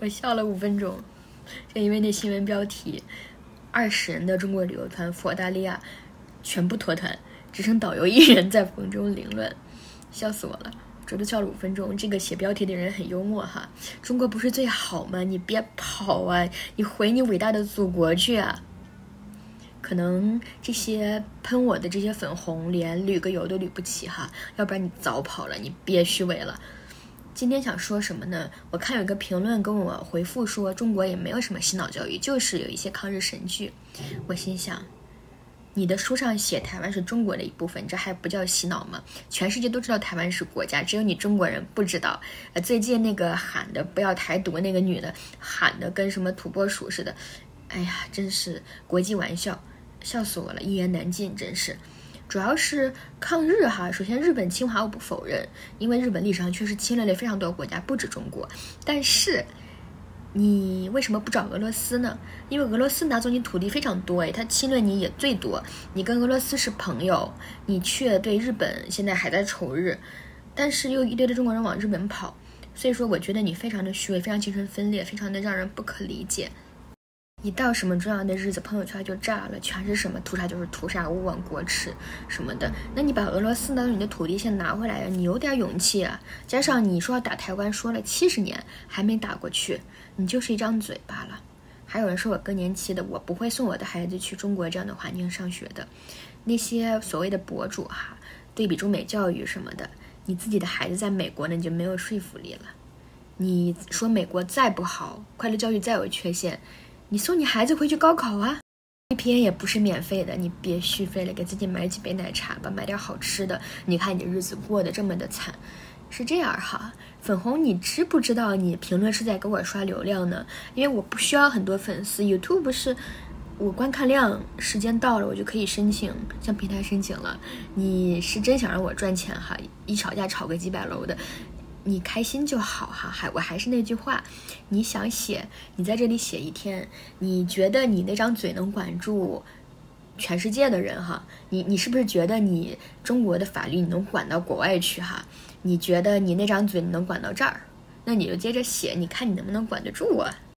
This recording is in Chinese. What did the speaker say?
我笑了五分钟，就因为那新闻标题：二十人的中国旅游团赴澳大利亚全部脱团，只剩导游一人在风中凌乱，笑死我了。这都笑了五分钟，这个写标题的人很幽默哈。中国不是最好吗？你别跑啊，你回你伟大的祖国去啊！可能这些喷我的这些粉红连旅个游都旅不起哈，要不然你早跑了，你别虚伪了。今天想说什么呢？我看有个评论跟我回复说，中国也没有什么洗脑教育，就是有一些抗日神剧。我心想，你的书上写台湾是中国的一部分，这还不叫洗脑吗？全世界都知道台湾是国家，只有你中国人不知道。呃，最近那个喊的不要台独那个女的，喊的跟什么土拨鼠似的，哎呀，真是国际玩笑，笑死我了，一言难尽，真是。主要是抗日哈，首先日本侵华我不否认，因为日本历史上确实侵略了非常多国家，不止中国。但是你为什么不找俄罗斯呢？因为俄罗斯拿走你土地非常多，诶，他侵略你也最多。你跟俄罗斯是朋友，你却对日本现在还在仇日，但是又一堆的中国人往日本跑，所以说我觉得你非常的虚伪，非常精神分裂，非常的让人不可理解。一到什么重要的日子，朋友圈就炸了，全是什么屠杀就是屠杀，勿忘国耻什么的。那你把俄罗斯的你的土地先拿回来呀，你有点勇气啊。加上你说要打台湾，说了七十年还没打过去，你就是一张嘴罢了。还有人说我更年期的，我不会送我的孩子去中国这样的环境上学的。那些所谓的博主哈，对比中美教育什么的，你自己的孩子在美国呢，你就没有说服力了。你说美国再不好，快乐教育再有缺陷。你送你孩子回去高考啊？VPN 也不是免费的，你别续费了，给自己买几杯奶茶吧，买点好吃的。你看你日子过得这么的惨，是这样哈。粉红，你知不知道你评论是在给我刷流量呢？因为我不需要很多粉丝，YouTube 是我观看量，时间到了我就可以申请向平台申请了。你是真想让我赚钱哈？一吵架吵个几百楼的。你开心就好哈，还我还是那句话，你想写，你在这里写一天，你觉得你那张嘴能管住全世界的人哈？你你是不是觉得你中国的法律你能管到国外去哈？你觉得你那张嘴你能管到这儿？那你就接着写，你看你能不能管得住啊？